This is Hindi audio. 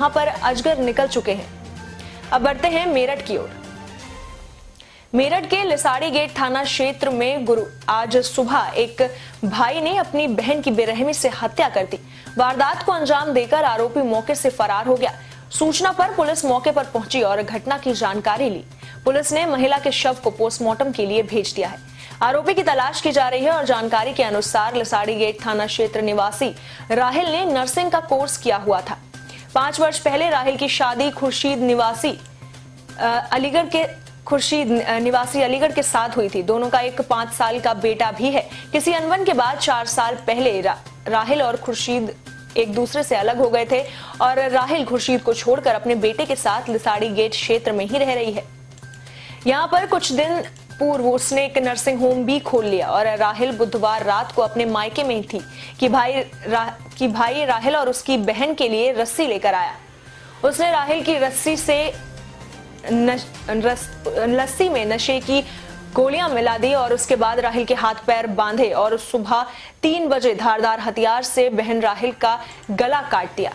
वहाँ पर अजगर निकल चुके हैं। अब बढ़ते हैं मेरठ की ओर। मेरठ के लिसाड़ी गेट थाना क्षेत्र में गुरु, आज सुबह एक भाई ने अपनी बहन की बेरहमी से हत्या कर दी। वारदात को अंजाम देकर आरोपी मौके से फरार हो गया। सूचना पर पुलिस मौके पर पहुँची और घटना की जानकारी ली। पुलिस ने महिला के शव को पोस्टमार्टम के लिए भेज दिया है। आरोपी की तलाश की जा रही है और जानकारी के अनुसार लिसाड़ी गेट थाना क्षेत्र निवासी राहिल ने नर्सिंग का कोर्स किया हुआ था। पाँच वर्ष पहले राहिल की शादी खुर्शीद निवासी अलीगढ़ के खुर्शीद निवासी अलीगढ़ के साथ हुई थी। दोनों का एक पाँच साल का बेटा भी है। किसी अनबन के बाद चार साल पहले रा, राहिल और खुर्शीद एक दूसरे से अलग हो गए थे और राहिल खुर्शीद को छोड़कर अपने बेटे के साथ लिसाड़ी गेट क्षेत्र में ही रह रही है। यहाँ पर कुछ दिन पूर्व उसने एक नर्सिंग होम भी खोल लिया और राहिल बुधवार रात को अपने मायके में ही थी कि भाई रा, कि भाई राहिल और उसकी बहन के लिए रस्सी लेकर आया। उसने राहिल की रस्सी से लस्सी में नशे की गोलियाँ मिला दी और उसके बाद राहिल के हाथ पैर बांधे और सुबह तीन बजे धारदार हथियार से बहन राहिल का गला काट दिया।